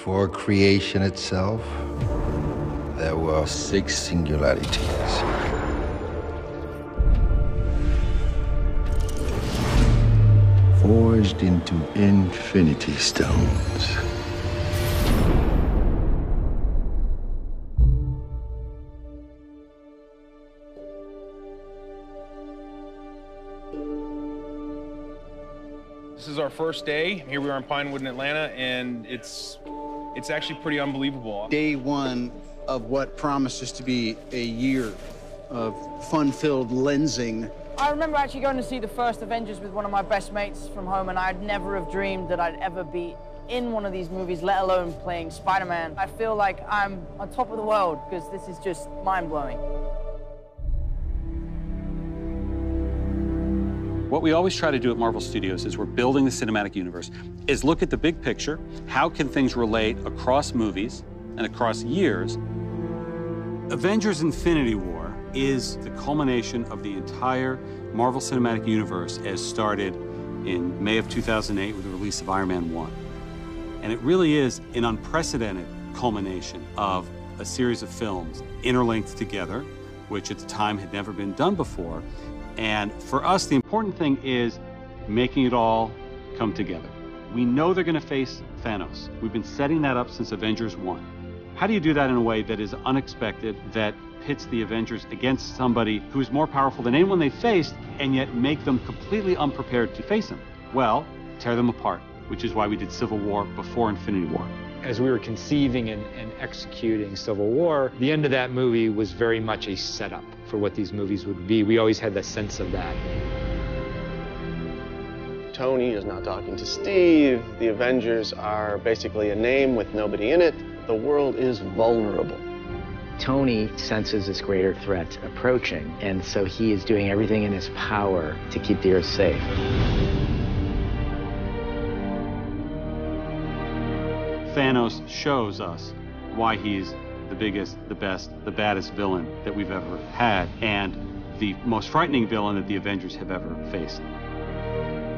Before creation itself, there were six singularities. Forged into infinity stones. This is our first day. Here we are in Pinewood in Atlanta, and it's it's actually pretty unbelievable. Day one of what promises to be a year of fun-filled lensing. I remember actually going to see the first Avengers with one of my best mates from home, and I'd never have dreamed that I'd ever be in one of these movies, let alone playing Spider-Man. I feel like I'm on top of the world because this is just mind-blowing. What we always try to do at Marvel Studios is we're building the cinematic universe, is look at the big picture. How can things relate across movies and across years? Avengers Infinity War is the culmination of the entire Marvel Cinematic Universe as started in May of 2008 with the release of Iron Man 1. And it really is an unprecedented culmination of a series of films interlinked together, which at the time had never been done before. And for us, the important thing is making it all come together. We know they're going to face Thanos. We've been setting that up since Avengers 1. How do you do that in a way that is unexpected, that pits the Avengers against somebody who's more powerful than anyone they've faced, and yet make them completely unprepared to face him? Well, tear them apart, which is why we did Civil War before Infinity War. As we were conceiving and, and executing Civil War, the end of that movie was very much a setup for what these movies would be. We always had the sense of that. Tony is not talking to Steve. The Avengers are basically a name with nobody in it. The world is vulnerable. Tony senses this greater threat approaching, and so he is doing everything in his power to keep the Earth safe. Thanos shows us why he's the biggest, the best, the baddest villain that we've ever had, and the most frightening villain that the Avengers have ever faced.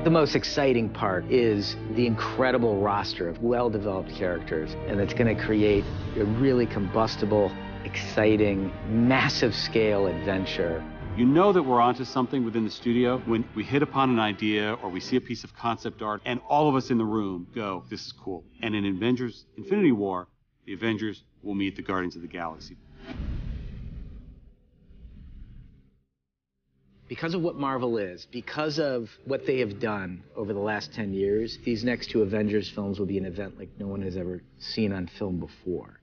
The most exciting part is the incredible roster of well-developed characters, and it's going to create a really combustible, exciting, massive-scale adventure. You know that we're onto something within the studio when we hit upon an idea or we see a piece of concept art and all of us in the room go, this is cool. And in Avengers Infinity War, the Avengers will meet the Guardians of the Galaxy. Because of what Marvel is, because of what they have done over the last 10 years, these next two Avengers films will be an event like no one has ever seen on film before.